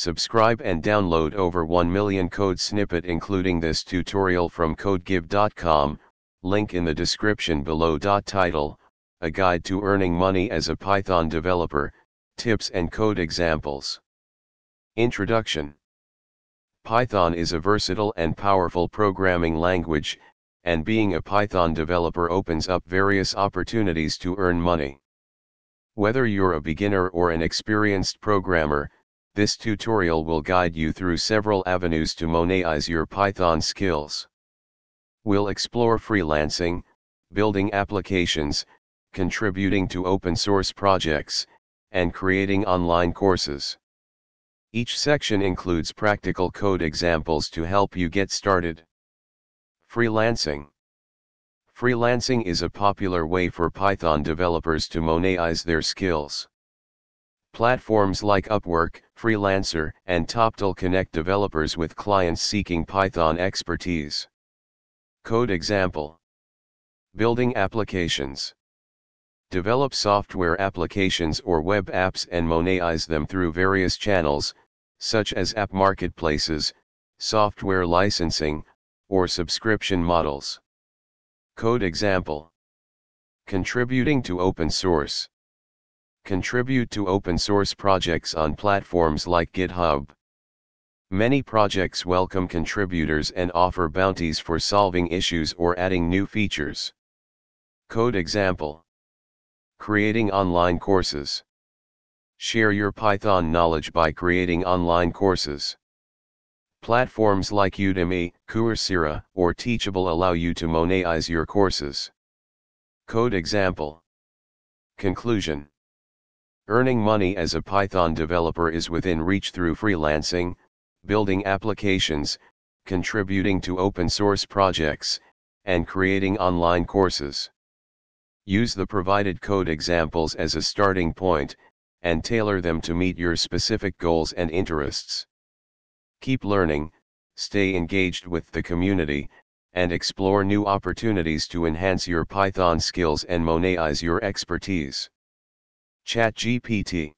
Subscribe and download over 1 million code snippet including this tutorial from codegive.com, link in the description below. Title, A Guide to Earning Money as a Python Developer, Tips and Code Examples. Introduction Python is a versatile and powerful programming language, and being a Python developer opens up various opportunities to earn money. Whether you're a beginner or an experienced programmer, this tutorial will guide you through several avenues to monetize your Python skills. We'll explore freelancing, building applications, contributing to open source projects, and creating online courses. Each section includes practical code examples to help you get started. Freelancing Freelancing is a popular way for Python developers to monetize their skills. Platforms like Upwork, Freelancer, and Toptal connect developers with clients seeking Python expertise. Code example Building applications. Develop software applications or web apps and monetize them through various channels, such as app marketplaces, software licensing, or subscription models. Code example Contributing to open source. Contribute to open source projects on platforms like GitHub. Many projects welcome contributors and offer bounties for solving issues or adding new features. Code example Creating online courses. Share your Python knowledge by creating online courses. Platforms like Udemy, Coursera, or Teachable allow you to monetize your courses. Code example Conclusion Earning money as a Python developer is within reach through freelancing, building applications, contributing to open source projects, and creating online courses. Use the provided code examples as a starting point, and tailor them to meet your specific goals and interests. Keep learning, stay engaged with the community, and explore new opportunities to enhance your Python skills and monetize your expertise. ChatGPT